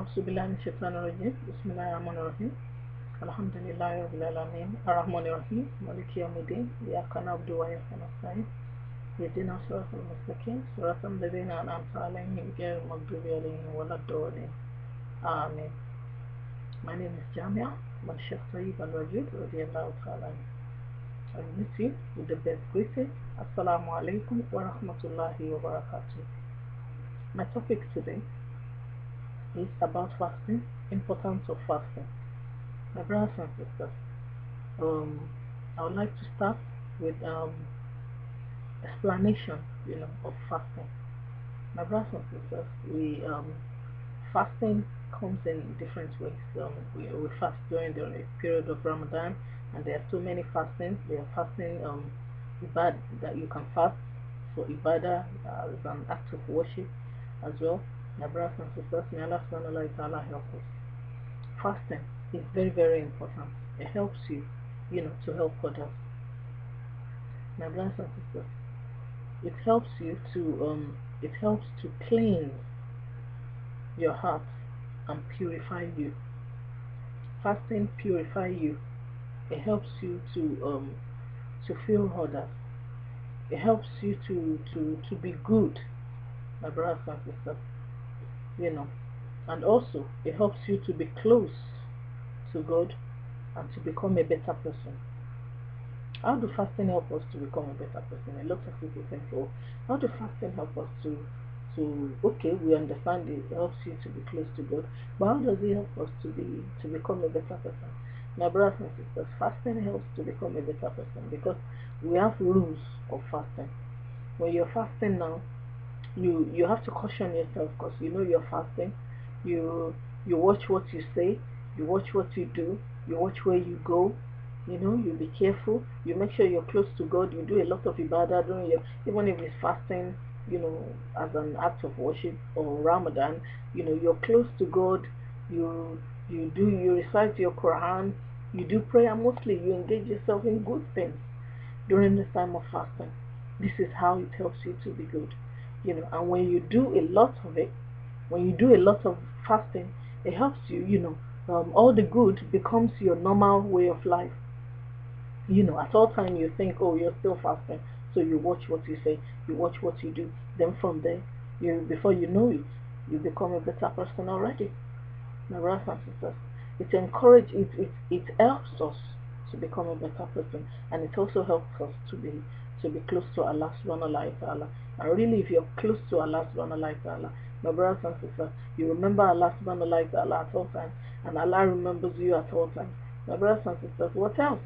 আউসুবিল্লাহিন শেতান রহিম ইসমিল্লাহ রহমান রহিম আলহামদুলিল্লাহ রবিল আলমিন রহমান রহিম মালিক ইয়ামুদ্দিন ইয়াকান আব্দু ওয়াইফান আসাইদ يدينا صراط المستقيم صراط الذين أنعمت عليهم غير المغضوب عليهم ولا الضالين آمين My name is Jamia من الشيخ طيب الوجود رضي الله تعالى عنه I meet you with the best greeting Assalamu alaikum wa rahmatullahi wa barakatuh My topic today is about fasting, importance of fasting. My brothers and sisters, um, I would like to start with um, explanation, you know, of fasting. My brothers and sisters, we um, fasting comes in different ways. Um, we, we fast during the period of Ramadan, and there are so many fastings. There are fasting um, that you can fast for ibadah uh, as an act of worship as well my brothers and sisters, may Allah subhanahu wa ta'ala help us. Fasting is very, very important. It helps you, you know, to help others. My brothers and sisters, it helps you to, um, it helps to cleanse your heart and purify you. Fasting purify you. It helps you to, um, to feel others. It helps you to, to, to be good, my brothers and sisters you know. And also it helps you to be close to God and to become a better person. How do fasting help us to become a better person? A lot of people think oh how do fasting help us to to okay we understand it helps you to be close to God but how does it help us to be to become a better person? My brothers and sisters fasting helps to become a better person because we have rules of fasting. When you're fasting now you you have to caution yourself because you know you're fasting. You you watch what you say you watch what you do you watch where you go you know you be careful. You make sure you're close to god. You do a lot of ibadah. During your even if it's fasting you know as an act of worship or ramadan you know you're close to god. You you do you recite your quran. You do prayer. Mostly you engage yourself in good things during this time of fasting. This is how it helps you to be good you know and when you do a lot of it when you do a lot of fasting it helps you you know um, all the good becomes your normal way of life. You know at all time you think oh you're still fasting so you watch what you say you watch what you do. Then from there you before you know it you become a better person already. My brothers and sisters it encourages it, it it helps us to become a better person and it also helps us to be to be close to Allah subhanahu wa ta'ala. And really if you're close to Allah subhanahu wa ta'ala, my brothers and sisters, you remember Allah subhanahu wa ta'ala at all times and Allah remembers you at all times. My brothers and sisters, what else?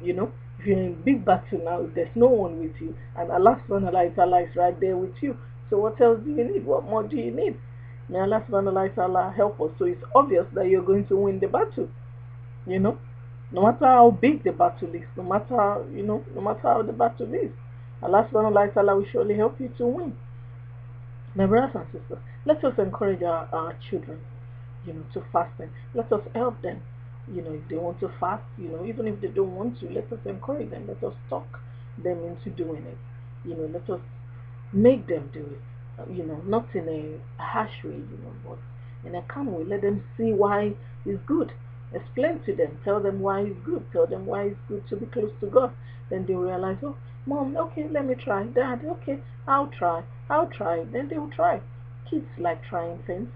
You know, if you're in big battle now, if there's no one with you and Allah subhanahu wa ta'ala is right there with you. So what else do you need? What more do you need? May Allah subhanahu wa ta'ala help us. So it's obvious that you're going to win the battle. You know? No matter how big the battle is, no matter you know, no matter how the battle is, Allah subhanahu wa ta'ala will surely help you to win. My brothers and sisters, let us encourage our, our children, you know, to fasting. Let us help them. You know, if they want to fast, you know, even if they don't want to, let us encourage them. Let us talk them into doing it. You know, let us make them do it. Uh, you know, not in a harsh way, you know, but in a calm way. Let them see why it's good explain to them tell them why it's good tell them why it's good to be close to god. Then they realize oh mom okay let me try. Dad okay i'll try i'll try. Then they'll try. Kids like trying things.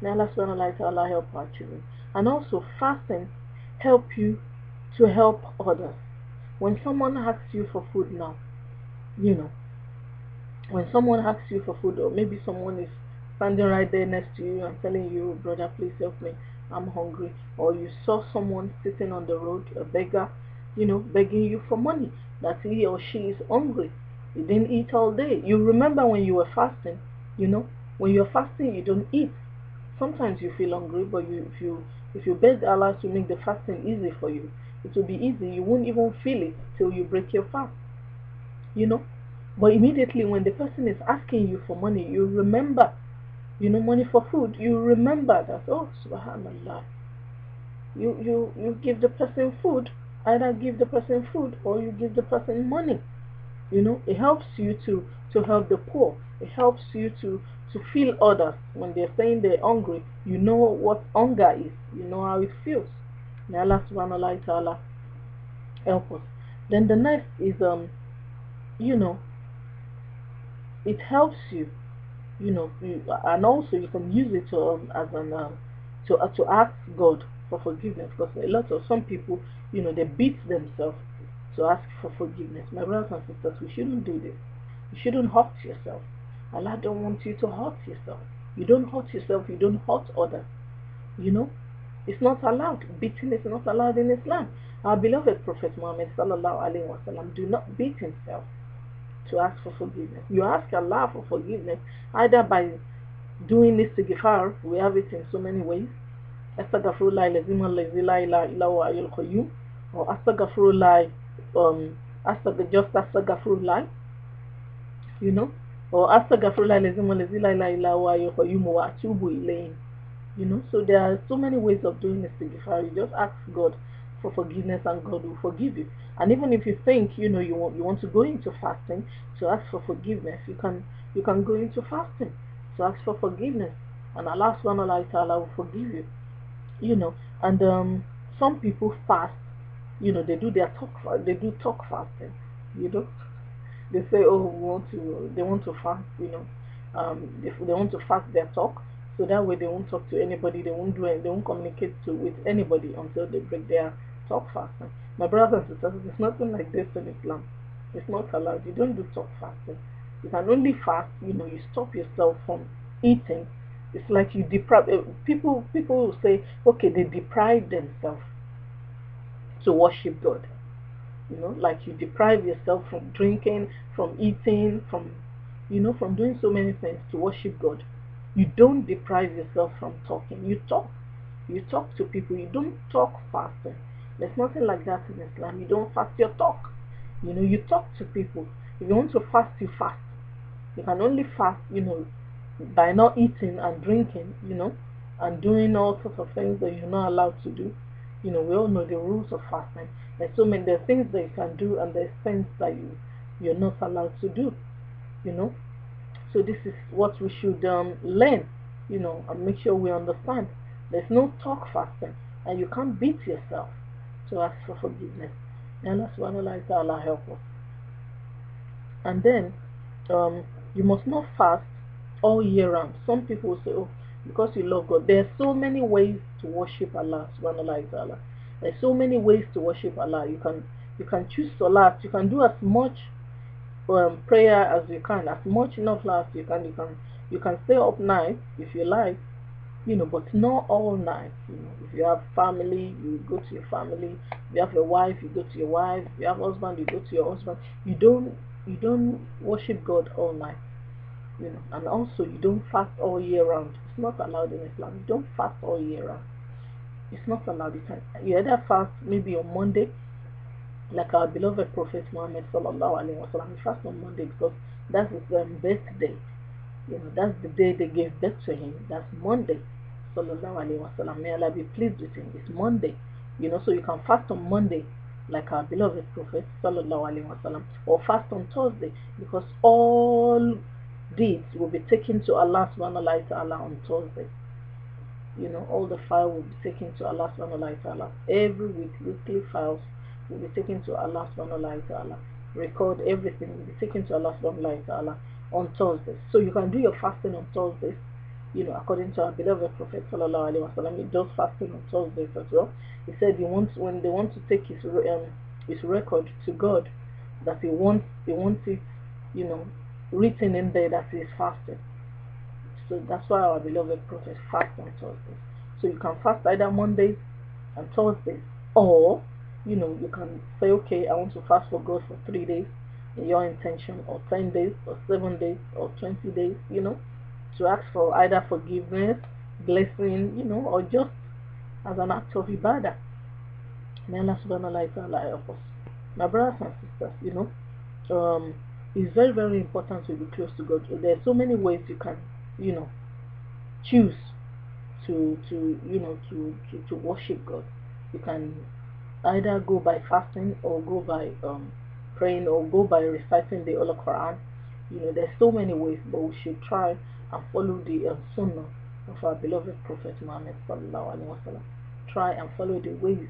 May allah subhanahu ta'ala help our children. And also fasting help you to help others. When someone asks you for food now you know when someone asks you for food or maybe someone is standing right there next to you and telling you brother please help me I'm hungry, or you saw someone sitting on the road, a beggar, you know, begging you for money, that he or she is hungry. You didn't eat all day. You remember when you were fasting, you know, when you're fasting, you don't eat. Sometimes you feel hungry, but you, if you if you beg Allah to make the fasting easy for you, it will be easy. You won't even feel it till you break your fast. You know, but immediately when the person is asking you for money, you remember you know money for food you remember that oh subhanallah you you you give the person food either give the person food or you give the person money you know it helps you to to help the poor it helps you to to feel others. When they're saying they're hungry, you know what hunger is. You know how it feels. May Allah subhanahu ta'ala help us. Then the next is um you know it helps you you know and also you can use it to, um, as an um, to uh, to ask God for forgiveness because a lot of some people you know they beat themselves to ask for forgiveness. My brothers and sisters we shouldn't do this. You shouldn't hurt yourself. Allah don't want you to hurt yourself. You don't hurt yourself you don't hurt others. You know? It's not allowed. Beating is not allowed in Islam. Our beloved Prophet Muhammad sallallahu alaihi wasallam do not beat himself to ask for forgiveness. You ask Allah for forgiveness either by doing this istighfar, we have it in so many ways. Astaghfirullah lazim allazi la ilaha illa huwa al qayyum or astaghfirullah um astag just astaghfirullah you know or astaghfirullah lazim allazi la ilaha illa huwa al qayyum wa atubu ilayhi you know so there are so many ways of doing this istighfar you just ask God for forgiveness and God will forgive you. And even if you think, you know, you want you want to go into fasting to ask for forgiveness, you can you can go into fasting to ask for forgiveness. And Allah subhanahu wa ta'ala will forgive you. You know, and um, some people fast, you know, they do their talk they do talk fasting, you know. They say, oh, we want to they want to fast, you know. Um, they, they want to fast their talk so that way they won't talk to anybody they won't do it they won't communicate to with anybody until they break their talk fasting. My brothers and sisters, there's nothing like this in Islam. It's not allowed. You don't do talk fasting. You can only fast, you know, you stop yourself from eating. It's like you deprive uh, people people will say, okay, they deprive themselves to worship God. You know, like you deprive yourself from drinking, from eating, from you know, from doing so many things to worship God. You don't deprive yourself from talking. You talk. You talk to people. You don't talk fasting. There's nothing like that in Islam. You don't fast your talk. You know, you talk to people. If you want to fast, you fast. You can only fast, you know, by not eating and drinking, you know, and doing all sorts of things that you're not allowed to do. You know, we all know the rules of fasting. There's so many there are things that you can do and there's things that you you're not allowed to do. You know. So this is what we should um, learn, you know, and make sure we understand. There's no talk fasting and you can't beat yourself to ask for forgiveness. And Allah subhanahu ta'ala help us. And then um, you must not fast all year round. Some people say, oh, because you love God. There are so many ways to worship Allah subhanahu wa ta'ala. are so many ways to worship Allah. You can you can choose salat. You can do as much um, prayer as you can, as much nafla as you can. You can you can stay up night if you like you know, but not all night. You know, if you have family, you go to your family. If you have a wife, you go to your wife. If you have husband, you go to your husband. You don't you don't worship God all night. You know, and also you don't fast all year round. It's not allowed in Islam. You don't fast all year round. It's not allowed. You can you either fast maybe on Monday, like our beloved Prophet Muhammad sallallahu alaihi wasallam. He fast on Monday because that's his um, birthday you know, that's the day they gave birth to him. That's Monday. Sallallahu Alaihi Wasallam. May Allah be pleased with him. It's Monday. You know, so you can fast on Monday, like our beloved Prophet Sallallahu Alaihi Wasallam, or fast on Thursday, because all deeds will be taken to Allah subhanahu wa ta'ala on Thursday. You know, all the file will be taken to Allah subhanahu wa ta'ala. Every week, weekly files will be taken to Allah subhanahu wa ta'ala. Record everything will be taken to Allah subhanahu wa ta'ala on Thursdays. So you can do your fasting on Thursdays. You know, according to our beloved Prophet Sallallahu Alaihi Wasallam, he does fasting on Thursdays as well. He said he wants when they want to take his um, his record to God, that he wants he wants it, you know, written in there that he is fasting. So that's why our beloved Prophet fasts on Thursdays. So you can fast either Mondays and Thursdays, or you know, you can say, okay, I want to fast for God for three days your intention or 10 days or 7 days or 20 days you know to ask for either forgiveness blessing you know or just as an act of ibadah. May Allah subhanahu wa ta'ala help us. My brothers and sisters you know um, it's very very important to be close to God. There are so many ways you can you know choose to to you know to, to, to worship God. You can either go by fasting or go by um, praying or go by reciting the Holy Quran. You know, there's so many ways, but we should try and follow the um, sunnah of our beloved Prophet Muhammad sallallahu alaihi wasallam. Try and follow the ways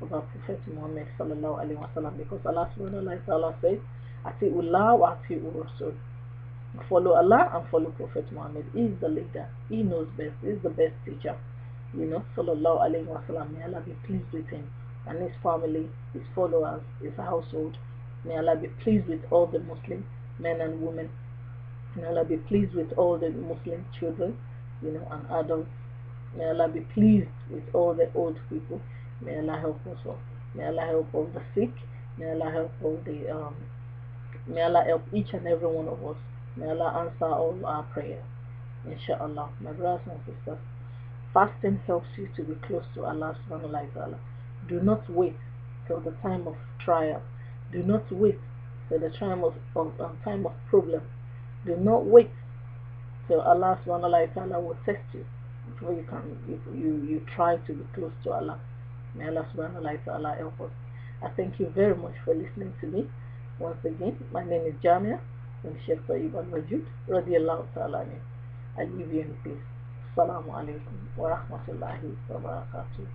of our Prophet Muhammad sallallahu alaihi wasallam because Allah subhanahu wa ta'ala says, "Atiullah wa atiur Rasul." Follow Allah and follow Prophet Muhammad. He is the leader. He knows best. He is the best teacher. You know, sallallahu alaihi wasallam. May Allah be pleased with him and his family, his followers, his household. May Allah be pleased with all the Muslim men and women. May Allah be pleased with all the Muslim children, you know, and adults. May Allah be pleased with all the old people. May Allah help us all. May Allah help all the sick. May Allah help all the um. May Allah help each and every one of us. May Allah answer all our prayers. Inshallah, my brothers and sisters, fasting helps you to be close to Allah subhanahu wa ta'ala. Do not wait till the time of trial. Do not wait till the time of, um, time of problem. Do not wait till Allah subhanahu wa ta'ala will test you before you can you, you, you try to be close to Allah. May Allah subhanahu wa ta'ala help us. I thank you very much for listening to me. Once again, my name is Jamia from Sheikh Tayyib al-Wajud radiallahu ta'ala I leave you in peace. Assalamu alaikum wa rahmatullahi wa barakatuh.